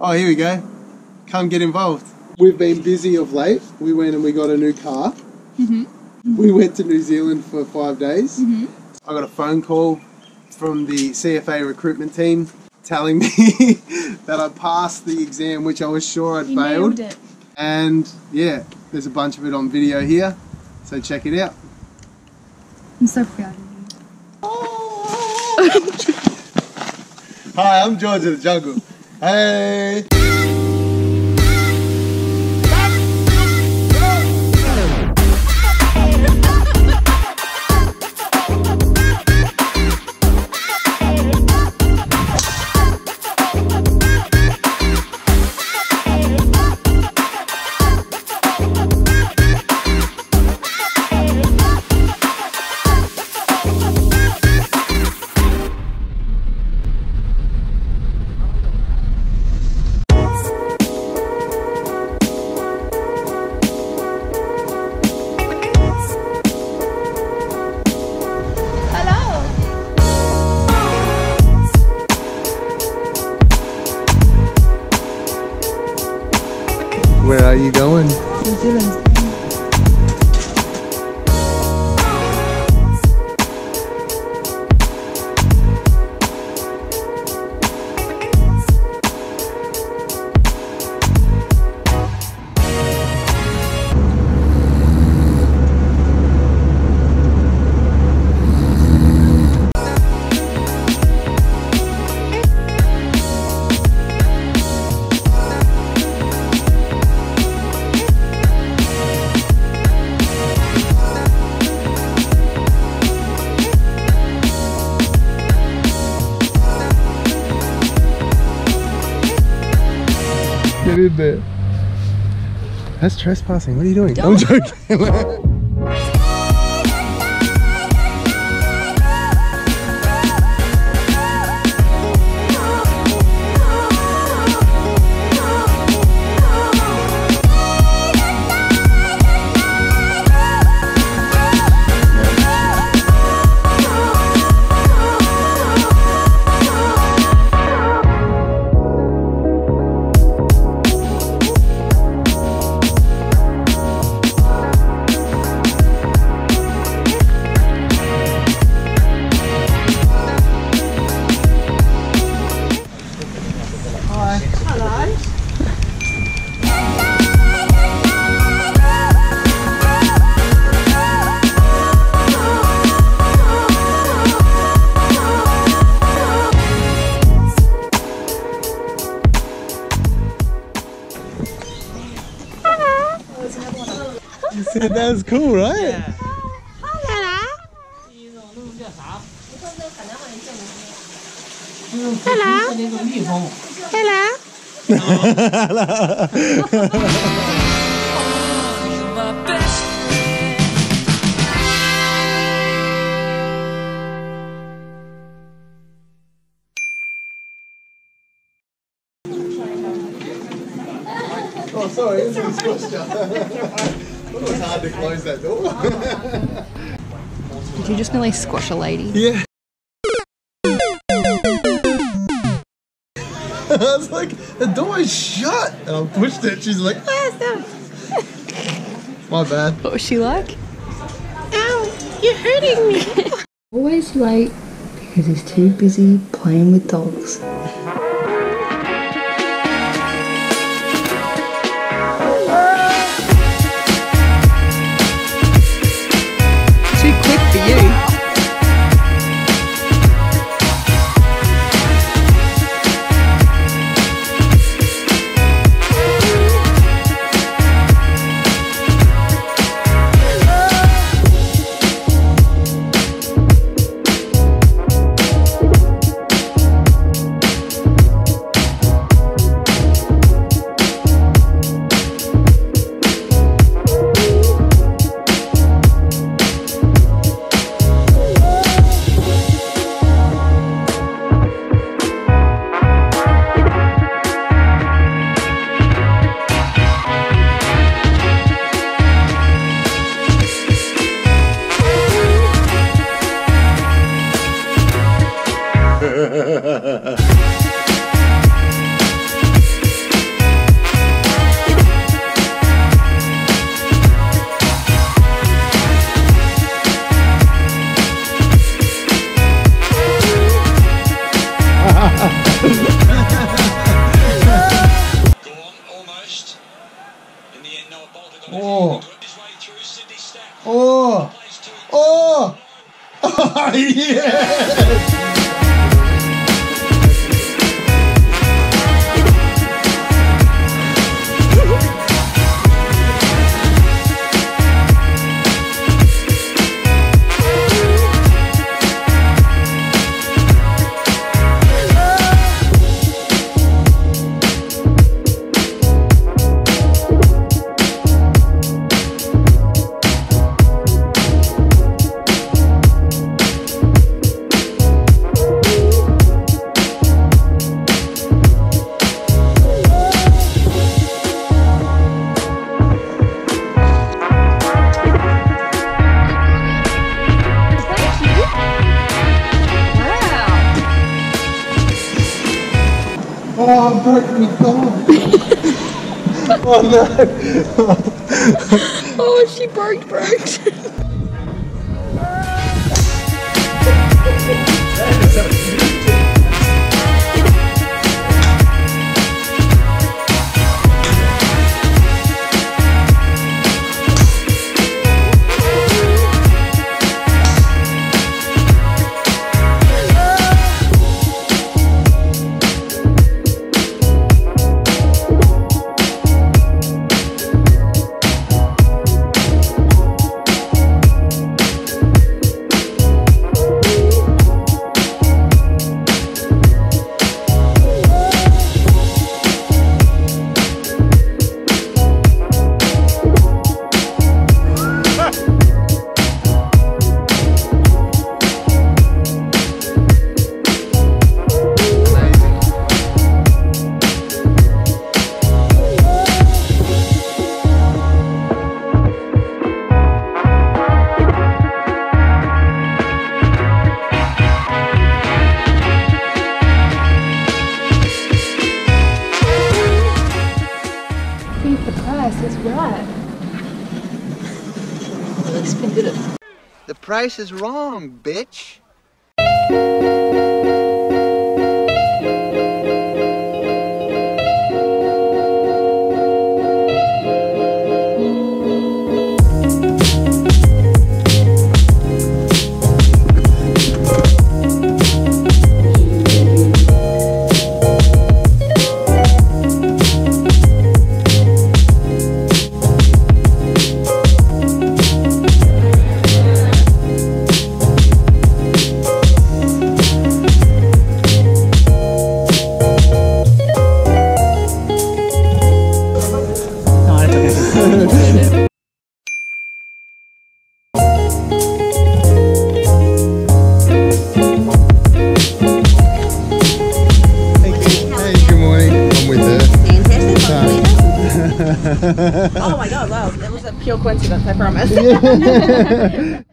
Oh, here we go. Come get involved. We've been busy of late. We went and we got a new car. Mm-hmm. We went to New Zealand for five days. Mm-hmm. I got a phone call from the CFA recruitment team telling me that I passed the exam, which I was sure I'd You failed. nailed it. And yeah, there's a bunch of it on video here. So check it out. I'm so proud of you. Hi, I'm George of the Jungle. 哎. There. That's trespassing. What are you doing? I'm joking. You said that was cool, right? Oh, sorry, it's been squished up. It was hard to close that door. Did you just nearly squash a lady? yeah. I was like, the door is shut. And I pushed it. She's like, ah, no. My bad. What was she like? Ow, you're hurting me. Always late because he's too busy playing with dogs. 어어 오, 예. Oh, I broke my thumb. oh no. Oh, she broke, broke. The price is wrong, bitch. oh my god, wow. That was a pure coincidence, I promise.